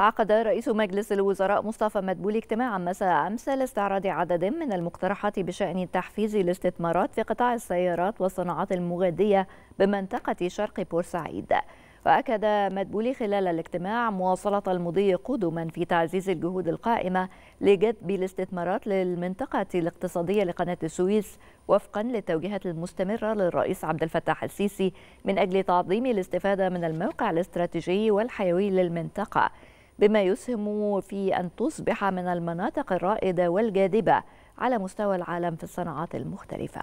عقد رئيس مجلس الوزراء مصطفى مدبولي اجتماعا مساء أمس لاستعراض عدد من المقترحات بشأن تحفيز الاستثمارات في قطاع السيارات والصناعات المغذية بمنطقة شرق بورسعيد. وأكد مدبولي خلال الاجتماع مواصلة المضي قدما في تعزيز الجهود القائمة لجذب الاستثمارات للمنطقة الاقتصادية لقناة السويس وفقا للتوجيهات المستمرة للرئيس عبد الفتاح السيسي من أجل تعظيم الاستفادة من الموقع الاستراتيجي والحيوي للمنطقة. بما يسهم في أن تصبح من المناطق الرائدة والجاذبة على مستوى العالم في الصناعات المختلفة.